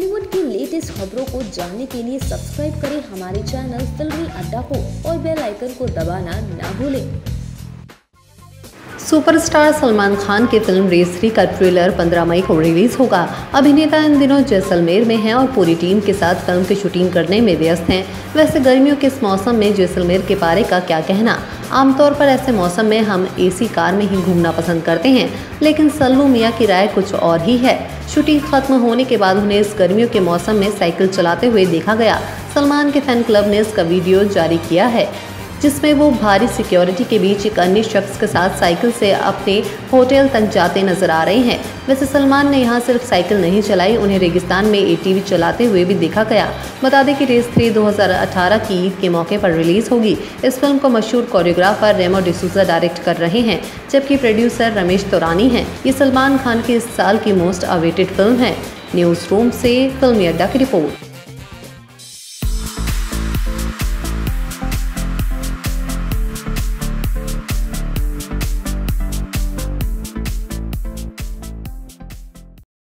खबरों को जानने के लिए सब्सक्राइब करें हमारे चैनल फिल्मी अड्डा को और बेल आइकन को दबाना ना भूलें। सुपरस्टार सलमान खान की फ़िल्म रेस थ्री का ट्रेलर 15 मई को रिलीज़ होगा। अभिनेता इन दिनों जैसलमेर में हैं और पूरी टीम के साथ फ़िल्म की शूटिंग करने में व्यस्त हैं। वैसे गर्मियों के इस मौसम में जैसलमेर के पारे का क्या कहना? आमतौर पर ऐसे मौसम में हम एसी कार में ही घूमना पसंद करते हैं, लेकिन सल्लू मियाँ की राय कुछ और ही है। शूटिंग खत्म होने के बाद उन्हें इस गर्मियों के मौसम में साइकिल चलाते हुए देखा गया। सलमान के फ़ैन क्लब ने इसका वीडियो जारी किया है। जिसमें वो भारी सिक्योरिटी के बीच एक अन्य शख्स के साथ साइकिल से अपने होटल तक जाते नज़र आ रहे हैं। वैसे सलमान ने यहाँ सिर्फ़ साइकिल नहीं चलाई, उन्हें रेगिस्तान में एटीवी चलाते हुए भी देखा गया। बता दें कि रेस थ्री 2018 की ईद के मौके पर रिलीज़ होगी। इस फ़िल्म को मशहूर कोरियोग्राफर रेमो डिसूजा डायरेक्ट कर रहे हैं, जबकि प्रोड्यूसर रमेश तोरानी हैं। ये सलमान खान की इस साल की मोस्ट अवेटेड फ़िल्म है। न्यूज़ रूम से फिल्मी अड्डा की रिपोर्ट।